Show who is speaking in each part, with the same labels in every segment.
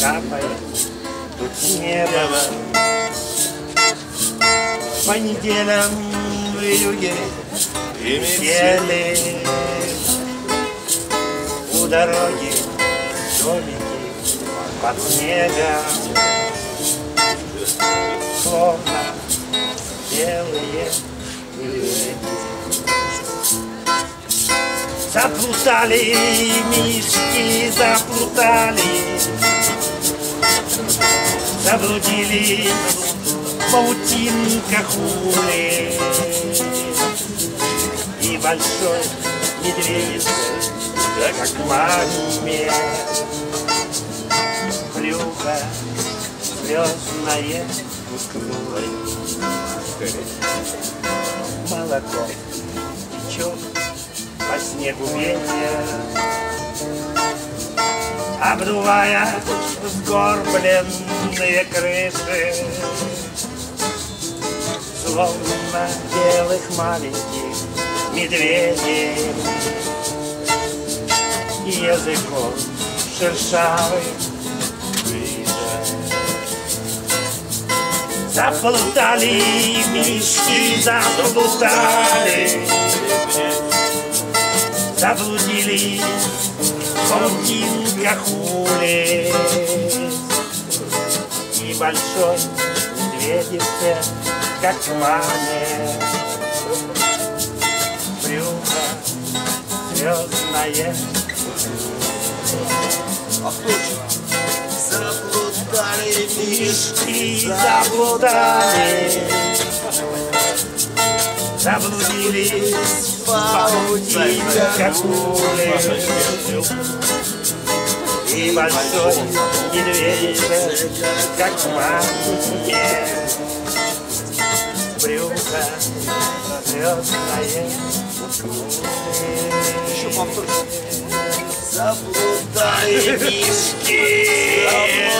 Speaker 1: капает тут с неба. По неделям в юге и метели у дороги домики под снегом. Словно белые Заплутали мишки, заплутали Заблудились в паутинках улиц И большой медведиц, как маме Брюхо звездное Молоко течет по снегу ветер, Обдувая сгорбленные крыши, Словно белых маленьких медведей, Языком шершавый Заплутали мишки, заплутали. Заблудились паутинках улиц И большой медведице, как маме. Брюхо звездное
Speaker 2: А же? Заплутали.
Speaker 1: мишки, заблудали Заблудились в паутинках улиц И большой медведь, как маме Брюхо звездное
Speaker 2: Еще повторюсь. Заплутали мишки,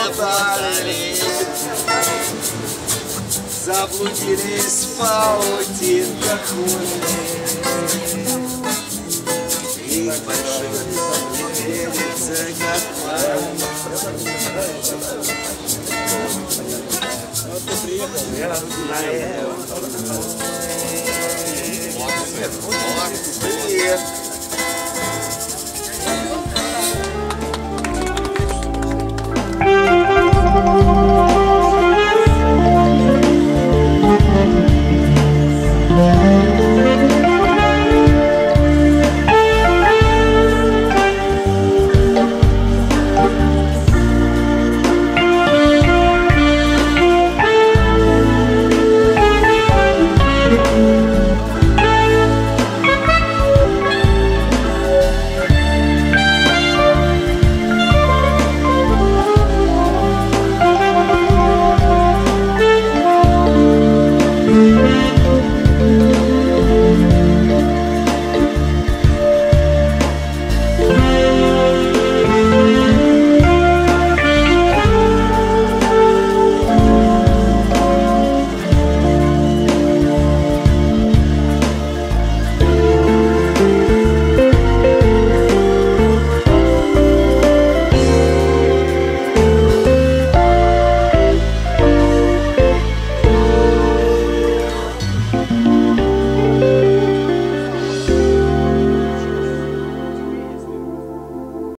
Speaker 2: заплутали, заблудились в паутинках улиц. И большой медведица, как Привет.